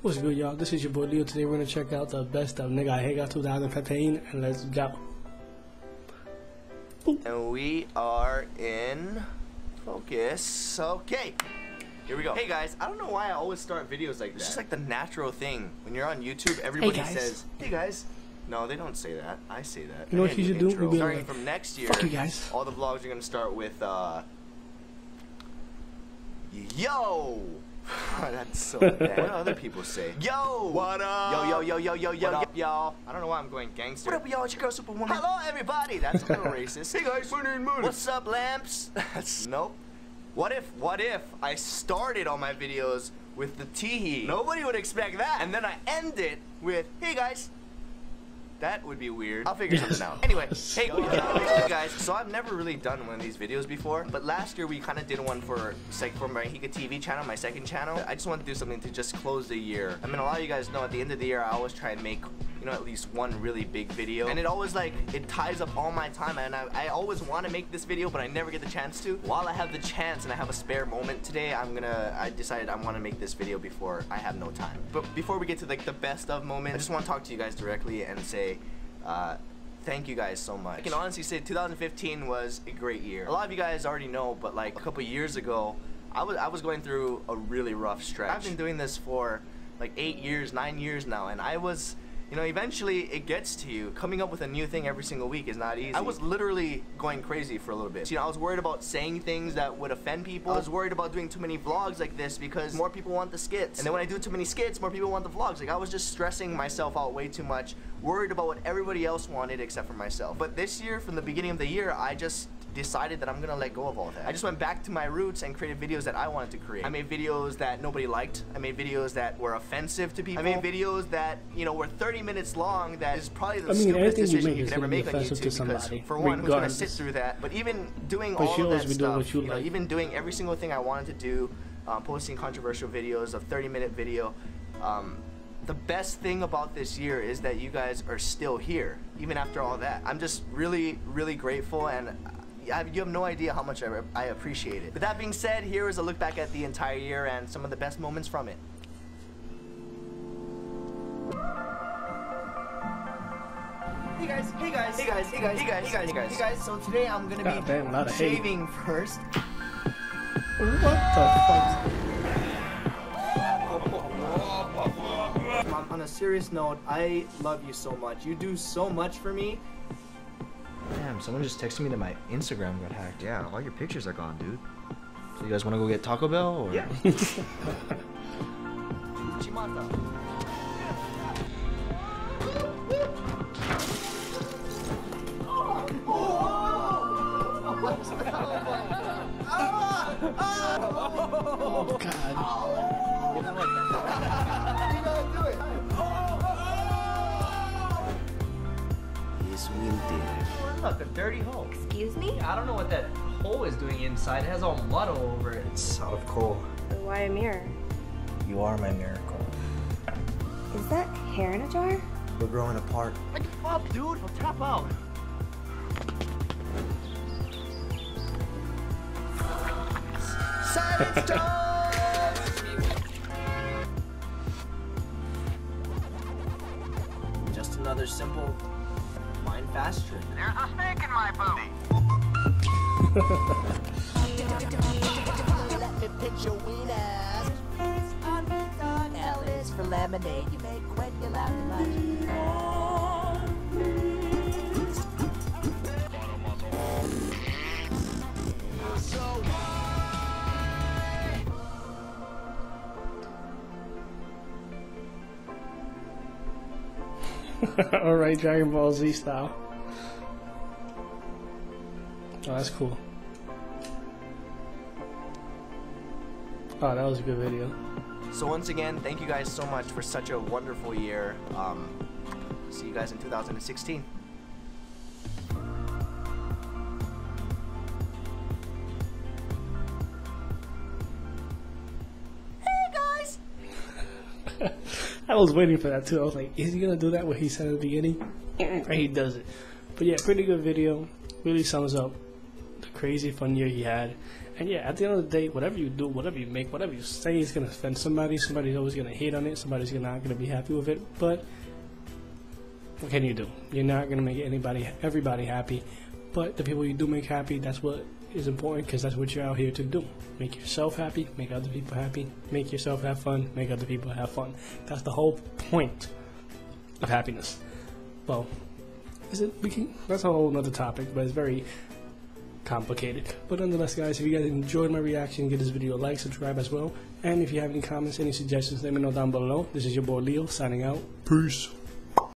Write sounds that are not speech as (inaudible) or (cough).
What's good, y'all? This is your boy Leo. Today we're gonna check out the best of Nigahiga 2015, and let's go. And we are in focus. Okay. Here we go. Hey guys, I don't know why I always start videos like this. It's just like the natural thing. When you're on YouTube, everybody guys. says, "Hey guys." No, they don't say that. I say that. You know what you should an do? We'll Starting like, from next year, "Fuck you guys." all the vlogs are gonna start with uh, "Yo." (laughs) Oh, that's so bad. What do other people say? Yo! What up? Yo, yo, yo, yo, yo, yo, up, y'all? I don't know why I'm going gangster. What up, y'all? It's your girl, Superwoman. Hello, everybody. That's a little (laughs) racist. Hey, guys. Money, money. What's up, lamps? That's (laughs) nope. What if, what if I started all my videos with the teehee? Nobody would expect that. And then I end it with, hey, guys. That would be weird. I'll figure something out. Anyway, hey, (laughs) hey guys. So I've never really done one of these videos before, but last year we kind of did one for like for my HigaTV channel, my second channel. I just want to do something to just close the year. I mean, a lot of you guys know at the end of the year I always try and make you know at least one really big video, and it always like it ties up all my time, and I, I always want to make this video, but I never get the chance to. While I have the chance and I have a spare moment today, I'm gonna I decided I want to make this video before I have no time. But before we get to like the best of moment, I just want to talk to you guys directly and say. Uh, thank you guys so much. I can honestly say 2015 was a great year. A lot of you guys already know, but like a couple years ago, I was I was going through a really rough stretch. I've been doing this for like eight years, nine years now, and I was. You know, eventually it gets to you. Coming up with a new thing every single week is not easy. I was literally going crazy for a little bit. You know, I was worried about saying things that would offend people. I was worried about doing too many vlogs like this because more people want the skits. And then when I do too many skits, more people want the vlogs. Like I was just stressing myself out way too much, worried about what everybody else wanted except for myself. But this year, from the beginning of the year, I just decided that I'm gonna let go of all that. I just went back to my roots and created videos that I wanted to create. I made videos that nobody liked. I made videos that were offensive to people. I made videos that, you know, were 30 minutes long that is probably the I mean, stupidest you decision you is could ever make on YouTube because somebody, for one, who's gonna sit through that? But even doing But all of that stuff, what you you know, like. even doing every single thing I wanted to do, um, posting controversial videos, a 30 minute video, um, the best thing about this year is that you guys are still here, even after all that. I'm just really, really grateful and you have no idea how much I, I appreciate it. But that being said, here is a look back at the entire year and some of the best moments from it. Hey guys, hey guys, hey guys, hey guys, hey guys, hey guys, hey guys, hey guys. So today I'm gonna God damn, a lot be of hate. shaving first. What the fuck? On, on a serious note, I love you so much. You do so much for me. Damn, someone just texted me that my Instagram got hacked. Yeah, all your pictures are gone, dude. So you guys want to go get Taco Bell? Or? Yeah. Chimata. (laughs) Oh god. Look, a dirty hole. Excuse me? I don't know what that hole is doing inside. It has all mud all over it. It's out of coal. Why a mirror? You are my miracle. Is that hair in a jar? We're growing apart. Wake up, dude. I'll tap out. Silence time! Just another simple mind fast trick. There's a snake in my booty. Let me pinch your wieners. L is for lemonade. You make when you laugh (laughs) Alright, Dragon Ball Z style. Oh, that's cool. Oh, that was a good video. So once again, thank you guys so much for such a wonderful year. Um, see you guys in 2016. I was waiting for that too. I was like, is he gonna do that what he said at the beginning? and he does it. But yeah, pretty good video. Really sums up the crazy fun year he had. And yeah, at the end of the day, whatever you do, whatever you make, whatever you say is gonna offend somebody. Somebody's always gonna hate on it. Somebody's not gonna be happy with it. But what can you do? You're not gonna make anybody, everybody happy. But the people you do make happy, that's what is important because that's what you're out here to do. Make yourself happy, make other people happy, make yourself have fun, make other people have fun. That's the whole point of happiness. Well, is it? We can. That's a whole other topic, but it's very complicated. But nonetheless, guys, if you guys enjoyed my reaction, give this video a like, subscribe as well. And if you have any comments, any suggestions, let me know down below. This is your boy Leo signing out. Peace.